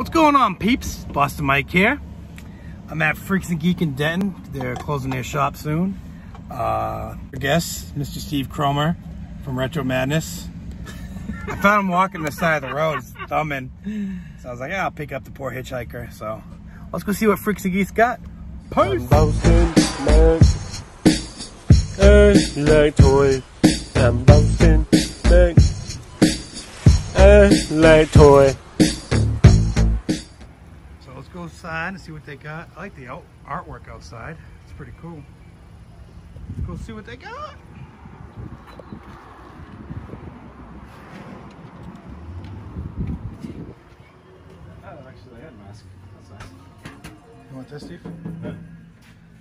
What's going on, peeps? Boston Mike here. I'm at Freaks and Geek in Denton. They're closing their shop soon. Uh, our guest, Mr. Steve Cromer from Retro Madness. I found him walking the side of the road, thumbing. So I was like, yeah, I'll pick up the poor hitchhiker. So let's go see what Freaks and Geek's got. Peace! Boston. I like. I'm Boston, outside and see what they got. I like the out artwork outside. It's pretty cool. Let's go see what they got. Oh, actually, I had a mask. That's nice. You want this, Steve?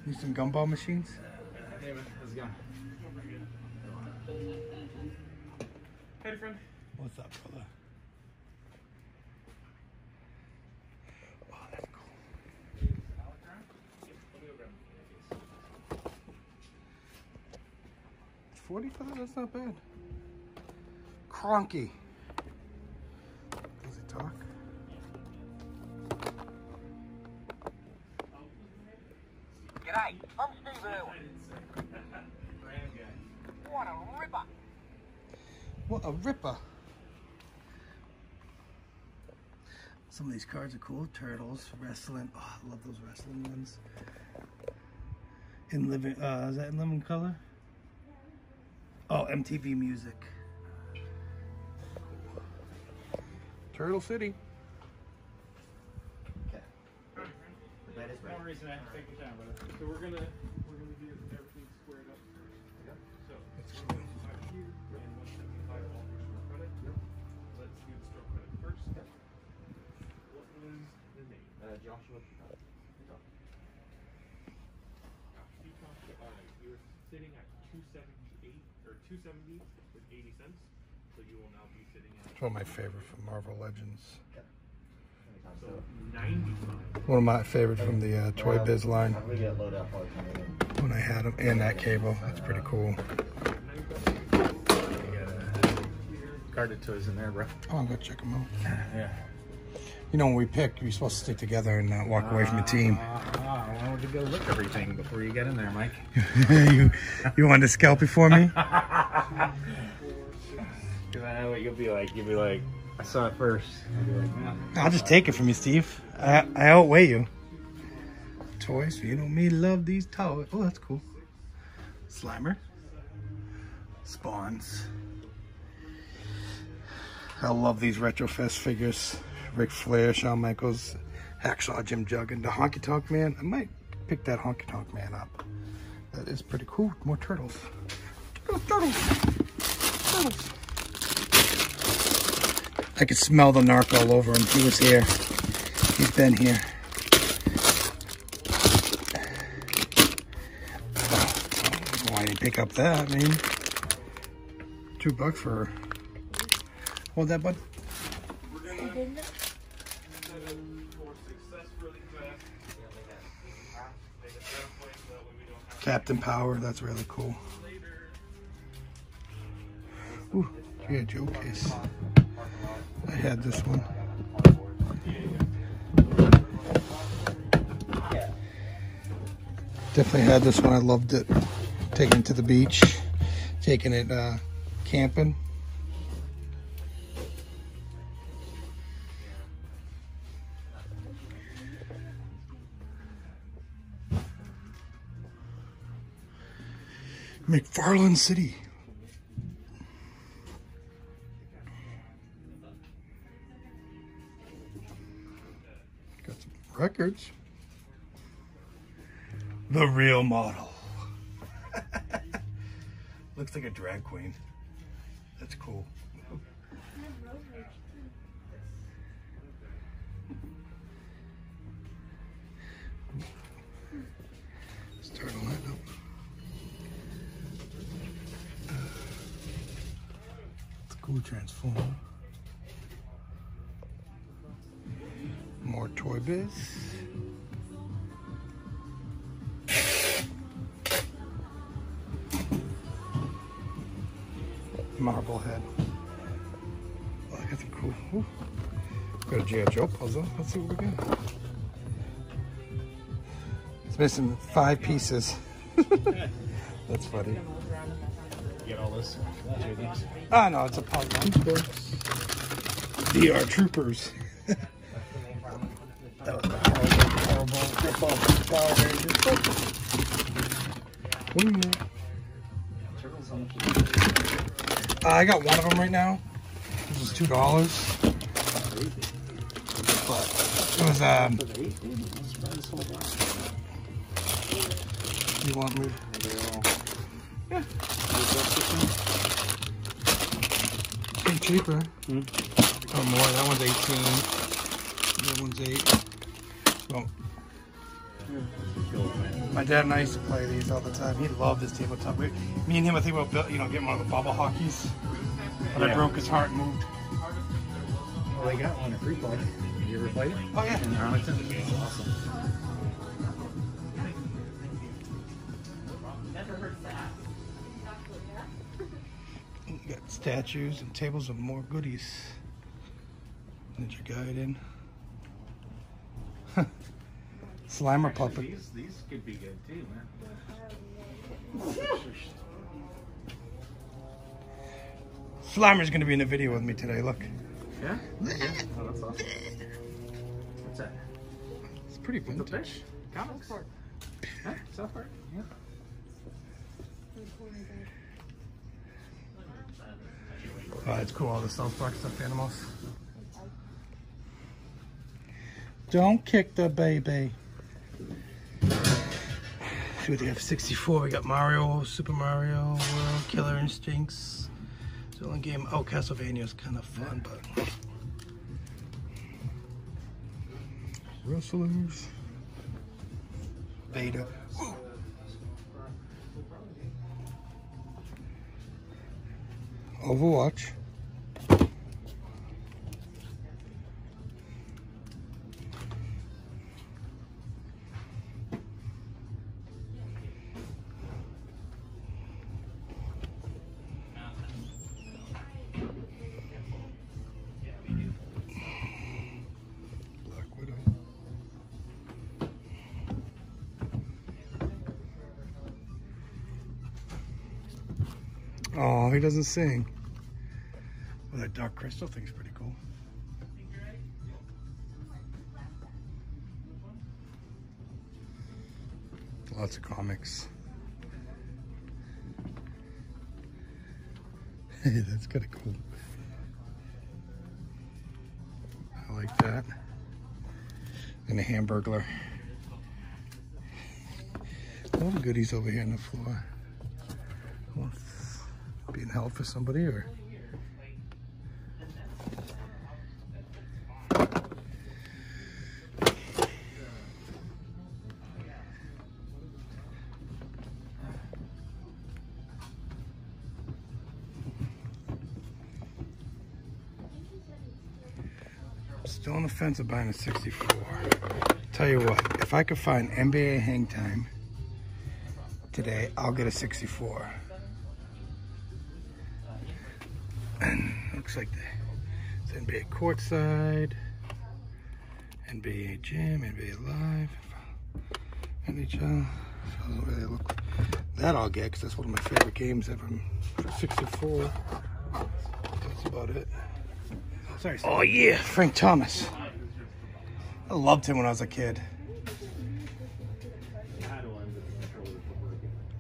Need some gumball machines? Hey, man, how's it going? Hey, friend. What's up, brother? 45? That's not bad. Cronky. Does it talk? G'day, I'm Steve Irwin. what a ripper. What a ripper. Some of these cards are cool. Turtles, wrestling. Oh, I love those wrestling ones. In living, uh, is that in living color? Oh, MTV Music. Turtle City. Okay. Reason I have to take the time. So we're gonna we're gonna do everything squared up first. Yep. So it's here and one seventy-five all credit. Yep. Let's do the store credit first. Yep. What was the name? Uh, Joshua. All right. You sitting at 270 with 80 cents. So you will now be sitting at. It's one of my favorite from Marvel Legends. So 95. One of my favorites from the uh, Toy Biz line. When I had them, and that cable, that's pretty cool. Guarded toys in there, bro. Oh, I'll go check them out. Yeah. You know, when we pick, you're supposed to stick together and not walk away from the team. Ah, I wanted to go look everything before you get in there, Mike. you, you wanted to scalp before me? Because I know what you'll be like. You'll be like, I saw it first. I'll like. I'll just take it from you, Steve. I, I outweigh you. Toys, you know me, love these toys. Oh, that's cool. Slimer. Spawns. I love these Retrofest figures. Ric Flair, Shawn Michaels, Hacksaw Jim Duggan, the Honky Tonk Man. I might pick that Honky Tonk Man up. That is pretty cool. More turtles. Turtles, turtles. Turtles. I could smell the narc all over him. He was here. He's been here. Why did you pick up that? I mean, two bucks for. Hold that, bud. Captain Power. That's really cool. Ooh, yeah, Joe case. I had this one. Definitely had this one. I loved it. Taking it to the beach, taking it uh, camping. McFarland City. Got some records. The real model. Looks like a drag queen. That's cool. Cool transformer. More Toy Biz. Marblehead. Oh, I got some cool. Ooh. Got a G.I. Joe puzzle. Let's see what we got. It's missing five pieces. That's funny. Get all this. Two things. Ah, no, it's a puzzle. DR Troopers. What do you know? Uh, I got one of them right now. This is two dollars. But it was um. You want me? Yeah. Pretty cheaper. Hmm? Oh, more. That one's eighteen. That one's eight. Well, my dad and I used to play these all the time. He loved this tabletop. We, me and him, I think about build- you know get one of the bubble hockeys. But I broke his heart and moved. Well, they got one at Free Play. You ever played it? Oh yeah. In Arlington? It's awesome. You got statues and tables of more goodies. Ninja Gaiden. Slimer puppet. These, these could be good too, man. Slimer's gonna be in the video with me today. Look, Yeah? Yeah. Oh, that's awesome. What's that? it's pretty The vintage. fish? Comics? Huh? South Park? Yeah. Oh, it's cool. All the Park stuffed animals. Don't kick the baby. See what they have 64. We got Mario, Super Mario, World, Killer Instincts. It's the only game. Oh, Castlevania is kind of fun, but. Wrestlers. Beta. Overwatch. Oh, he doesn't sing. Well, that Dark Crystal thing's pretty cool. Lots of comics. Hey, that's kind of cool. I like that. And a hamburglar. All the goodies over here on the floor. Help for somebody or Still on the fence of buying a 64. Tell you what, if I could find NBA hang time today, I'll get a 64. And looks like the it's NBA courtside, NBA Jam, NBA live, NHL. So doesn't really look that I'll get because that's one of my favorite games ever. For 64. That's about it. Sorry. Oh yeah, Frank Thomas. I loved him when I was a kid.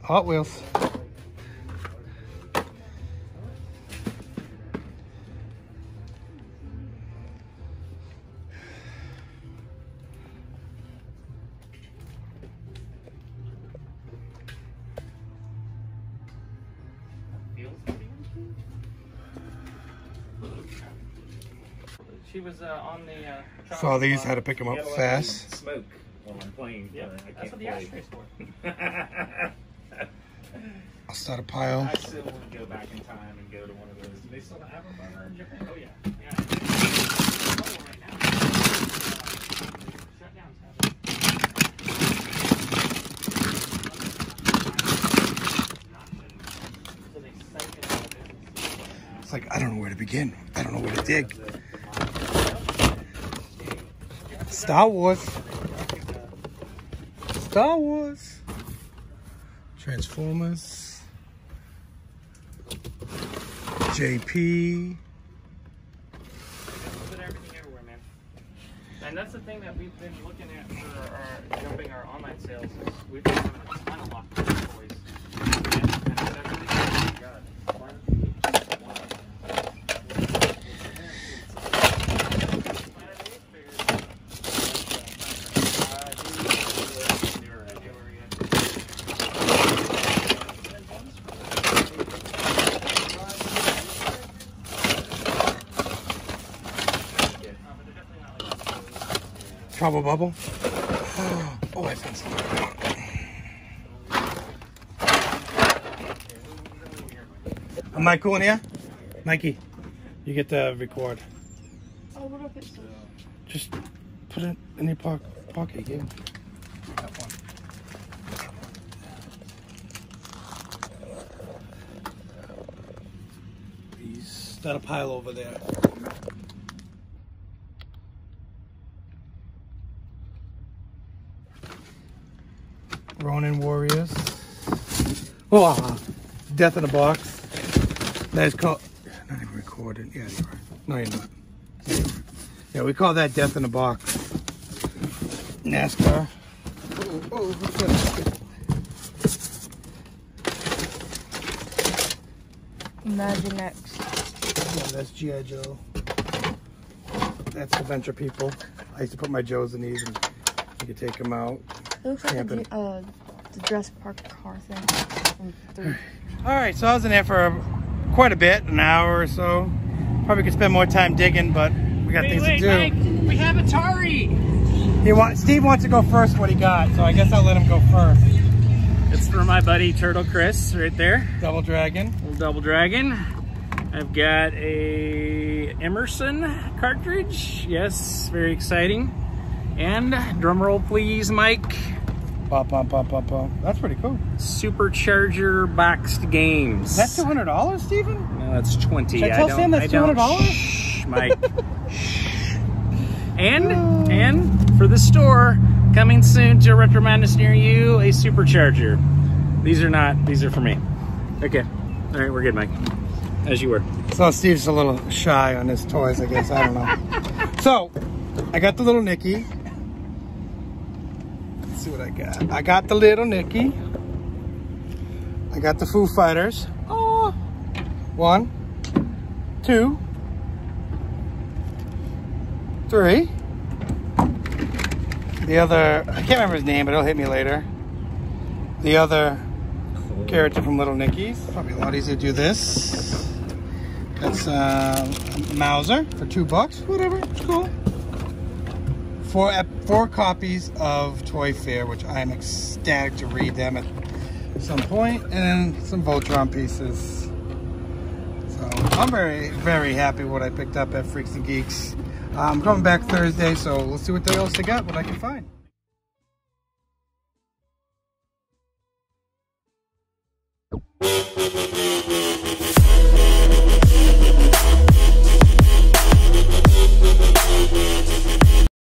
Hot Wheels. She was uh, on the. Uh, Saw these, line. had to pick them up You fast. Smoke while I'm playing. Yeah, I that's what the ashtray's for. I'll start a pile. I still want to go back in time and go to one of those. Do they still have them by in Japan? Oh yeah. yeah. Right now. Shutdown's happening. So they sank it out of business. It's like I don't know where to begin. I don't know where to dig. Star Wars. Star Wars. Transformers. JP. And that's the thing that we've been looking at for our jumping our online sales we've been having a ton of luck with toys. And, and with everything we got. One, Trouble bubble. Oh, I found something. Am I cool in here? Mikey, you get to record. Oh, what if it's Just put it in your po- pocket. Yeah. That one. These, that a pile over there. Ronin Warriors. Oh, uh, Death in a Box. That is called. Not even recorded. Yeah, you are. No, you're not. Yeah, we call that Death in a Box. NASCAR. Oh, oh, what's that? Imaginext? Yeah, that's G.I. Joe. That's Adventure People. I used to put my Joes in these and you could take them out. It looks like Camping. the, uh, the Jurassic Park car thing. All right, so I was in there for quite a bit, an hour or so. Probably could spend more time digging, but we got things to do. we have Atari. He want, Steve wants to go first what he got, so I guess I'll let him go first. It's for my buddy Turtle Chris right there. Double Dragon. Little Double Dragon. I've got a Emerson cartridge. Yes, very exciting. And drum roll please, Mike. Pop, pop, pop, pop, pop. That's pretty cool. Supercharger boxed games. Is that two hundred dollars, Steven? No, that's 20. Should I tell don't- Sam that's $200? Shh, Mike. and and for the store, coming soon to a Retro Madness near you, a supercharger. These are not, these are for me. Okay. All right, we're good, Mike. As you were. So Steve's a little shy on his toys, I guess. I don't know. so I got the little Nicky. See what I got. I got the little Nicky. I got the Foo Fighters. Oh, one, two, three. The other, I can't remember his name, but it'll hit me later. The other character from Little Nicky's. Probably a lot easier to do this. That's uh, Mauser for two bucks. Whatever, it's cool. Four uh, four copies of Toy Fair, which I'm ecstatic to read them at some point, and some Voltron pieces. So I'm very very happy what I picked up at Freaks and Geeks. I'm coming back Thursday, so let's see what else they got, what I can find.